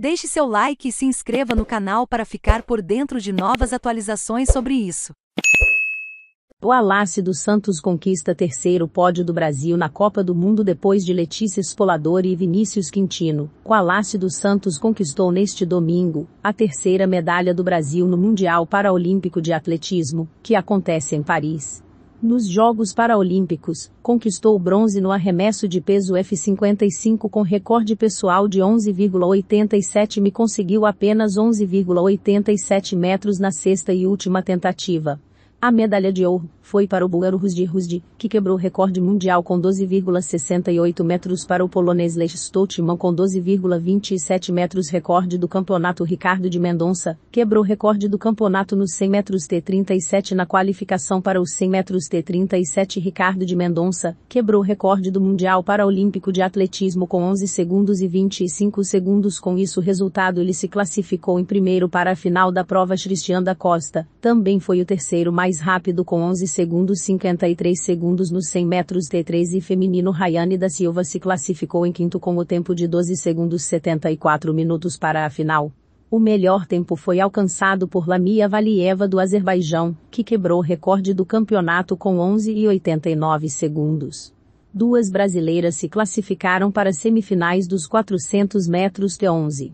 Deixe seu like e se inscreva no canal para ficar por dentro de novas atualizações sobre isso. O Alácio dos Santos conquista terceiro pódio do Brasil na Copa do Mundo depois de Letícia Spoladori e Vinícius Quintino. O Alácio dos Santos conquistou neste domingo a terceira medalha do Brasil no Mundial Paraolímpico de Atletismo, que acontece em Paris. Nos Jogos Paralímpicos, conquistou bronze no arremesso de peso F55 com recorde pessoal de 11,87 e conseguiu apenas 11,87 metros na sexta e última tentativa. A medalha de ouro foi para o búlgaro Rusdi Rusdi, que quebrou recorde mundial com 12,68 metros para o polonês Lech Stoltman com 12,27 metros recorde do campeonato Ricardo de Mendonça, quebrou recorde do campeonato nos 100 metros T37 na qualificação para os 100 metros T37 Ricardo de Mendonça, quebrou o recorde do Mundial Paraolímpico de Atletismo com 11 segundos e 25 segundos com isso resultado ele se classificou em primeiro para a final da prova Cristian da Costa, também foi o terceiro mais rápido com 11 segundos 53 segundos nos 100 metros T3 e feminino Rayane da Silva se classificou em quinto com o tempo de 12 segundos 74 minutos para a final. O melhor tempo foi alcançado por Lamia Valieva do Azerbaijão, que quebrou o recorde do campeonato com 11 e 89 segundos. Duas brasileiras se classificaram para semifinais dos 400 metros T11.